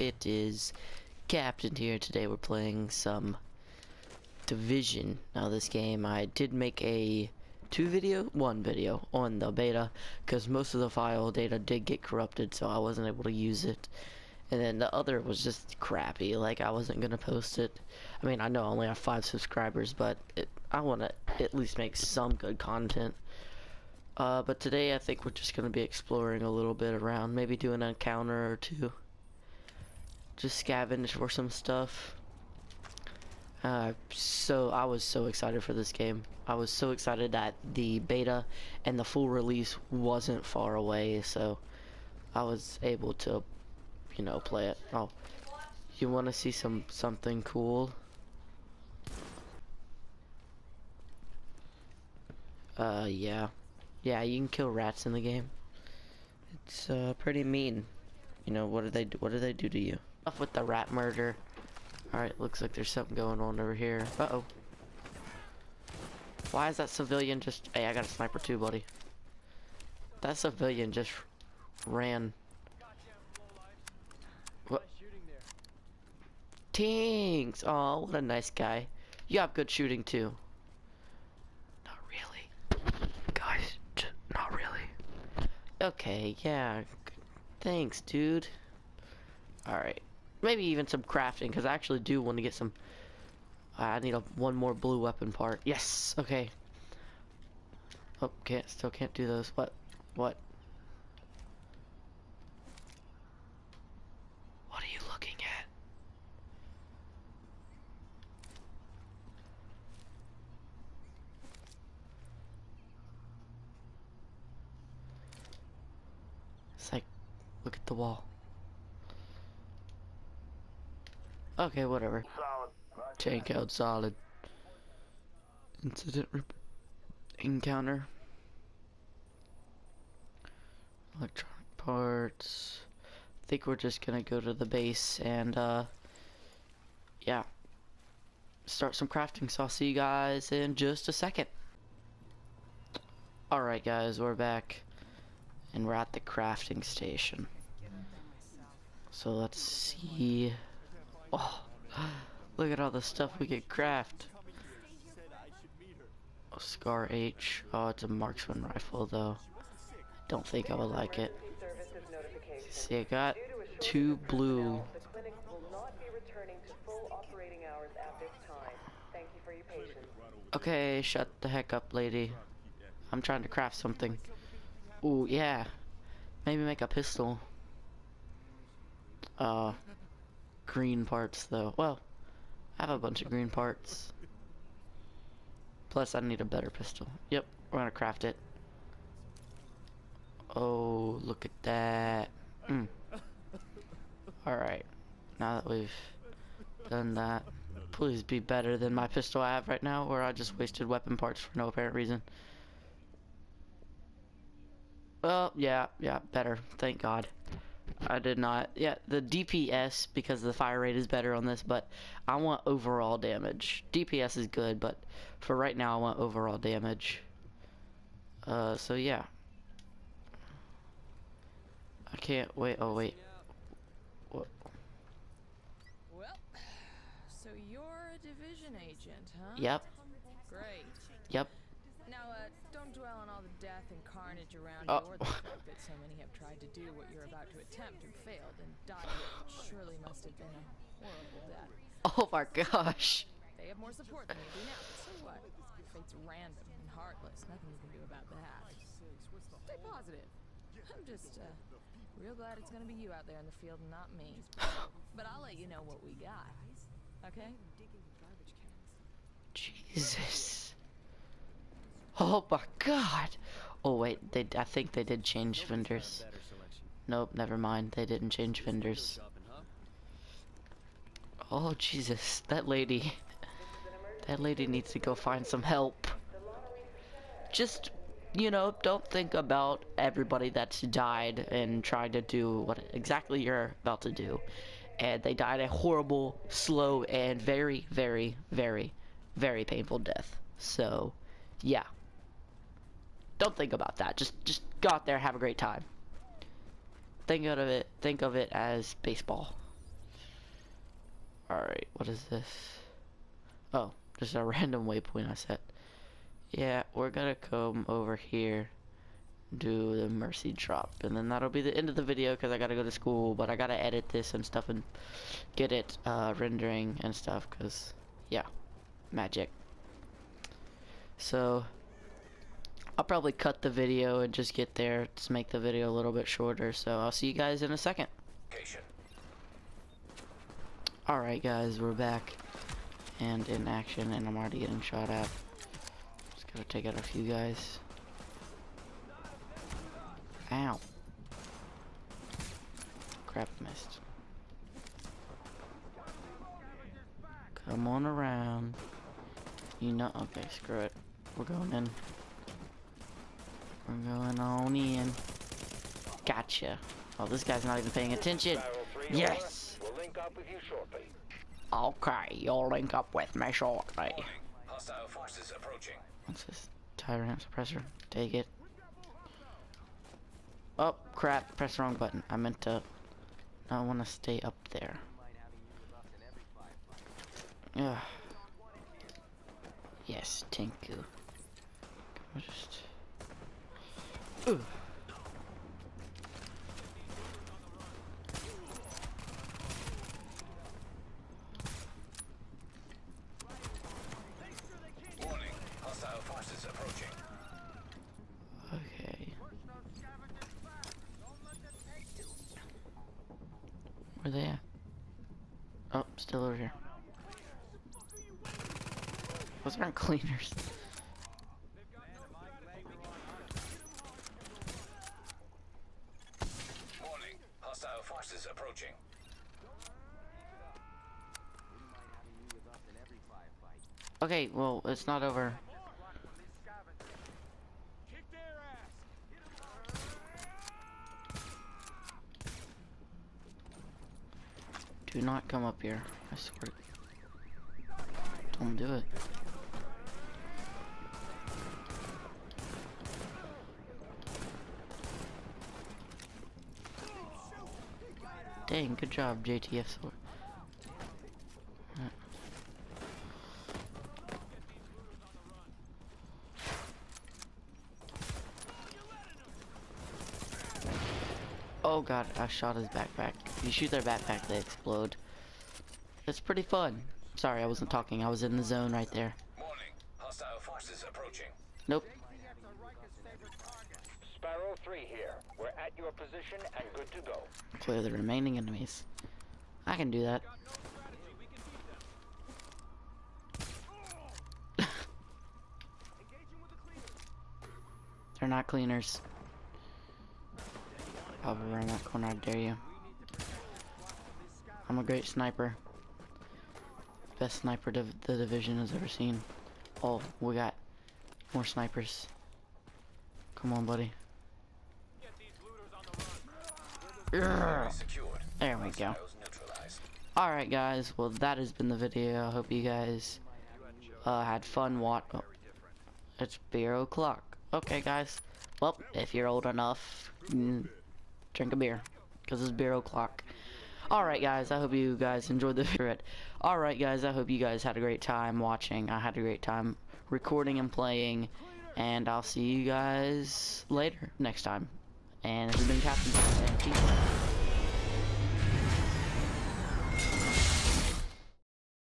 It is Captain here. Today we're playing some Division. Now this game, I did make a two video, one video on the beta because most of the file data did get corrupted so I wasn't able to use it. And then the other was just crappy, like I wasn't gonna post it. I mean, I know I only have five subscribers, but it, I want to at least make some good content. Uh, but today I think we're just gonna be exploring a little bit around, maybe do an encounter or two. Just scavenge for some stuff. Uh, so I was so excited for this game. I was so excited that the beta and the full release wasn't far away, so I was able to, you know, play it. Oh, you want to see some something cool? Uh, yeah, yeah. You can kill rats in the game. It's uh, pretty mean. You know what do they do? What do they do to you? With the rat murder. Alright, looks like there's something going on over here. Uh-oh. Why is that civilian just... Hey, I got a sniper too, buddy. That civilian just ran. What? Tings! Oh, what a nice guy. You have good shooting too. Not really. Guys, not really. Okay, yeah. Thanks, dude. Alright. Maybe even some crafting, because I actually do want to get some... I need a one more blue weapon part. Yes! Okay. Oh, can't, still can't do those. What? What? What are you looking at? It's like, look at the wall. Okay, whatever. Solid. Tank out solid. Incident encounter. Electronic parts. I think we're just gonna go to the base and uh yeah. Start some crafting, so I'll see you guys in just a second. Alright guys, we're back. And we're at the crafting station. So let's see Oh, look at all the stuff we could craft. A Scar H. Oh, it's a marksman rifle though. Don't think I would like it. See, I got two blue. Okay, shut the heck up, lady. I'm trying to craft something. Ooh, yeah. Maybe make a pistol. Uh, green parts though. Well, I have a bunch of green parts. Plus I need a better pistol. Yep, we're gonna craft it. Oh, look at that. Mm. Alright, now that we've done that, please be better than my pistol I have right now or I just wasted weapon parts for no apparent reason. Well, yeah, yeah, better. Thank God. I did not. Yeah, the DPS, because the fire rate is better on this, but I want overall damage. DPS is good, but for right now, I want overall damage. Uh, so yeah. I can't wait. Oh, wait. What? Well, so you're a division agent, huh? Yep. Great. Yep. Uh, dwell on all the death and carnage around Oh. or the fact that so many have tried to do what you're about to attempt and failed and died what surely must have been a horrible death. Oh my gosh. They have more support than we do now, but so what? Fate's random and heartless. Nothing you can do about that. Stay positive. I'm just, uh, real glad it's gonna be you out there in the field and not me. But I'll let you know what we got. Okay? Jesus. Oh my god. Oh wait, they I think they did change vendors. Nope, never mind. They didn't change vendors. Oh Jesus, that lady. That lady needs to go find some help. Just, you know, don't think about everybody that's died and tried to do what exactly you're about to do. And they died a horrible, slow, and very, very, very, very painful death. So, yeah. Don't think about that. Just just go out there, have a great time. Think of it think of it as baseball. Alright, what is this? Oh, just a random waypoint I set. Yeah, we're gonna come over here, do the mercy drop, and then that'll be the end of the video because I gotta go to school, but I gotta edit this and stuff and get it uh, rendering and stuff because, yeah, magic. So, I'll probably cut the video and just get there to make the video a little bit shorter, so I'll see you guys in a second. Alright guys, we're back and in action and I'm already getting shot at. Just gotta take out a few guys. Ow. Crap, missed. Come on around. You know, okay, screw it. We're going in. We're going on in. Gotcha. Oh, this guy's not even paying attention. Yes! We'll link up with you shortly. Okay, you'll link up with me shortly. Hostile forces approaching. What's this? Tyrant suppressor. Take it. Oh, crap. Press the wrong button. I meant to... I want to stay up there. Ugh. Yes, thank you. Can we just... Ugh. Okay. Where they at? Oh, still over here. Those aren't cleaners. Warning. Hostile forces approaching. Okay, well, it's not over. Do not come up here. I swear. Don't do it. Dang, good job, JTF Oh god, I shot his backpack. If you shoot their backpack, they explode. It's pretty fun. Sorry, I wasn't talking. I was in the zone right there. Warning. Hostile forces approaching. Nope. Sparrow 3 here. We're at your position and good to go. Clear the remaining enemies. I can do that. They're not cleaners. I'll around that corner, I dare you. I'm a great sniper. Best sniper div the division has ever seen. Oh, we got more snipers. Come on, buddy. There we go. Alright guys, well that has been the video. I hope you guys uh, had fun watch. Oh, it's beer o'clock. Okay guys, well if you're old enough, drink a beer. Because it's beer o'clock. Alright guys, I hope you guys enjoyed the video. Alright guys, I hope you guys had a great time watching. I had a great time recording and playing. And I'll see you guys later, next time. And this has been Captain.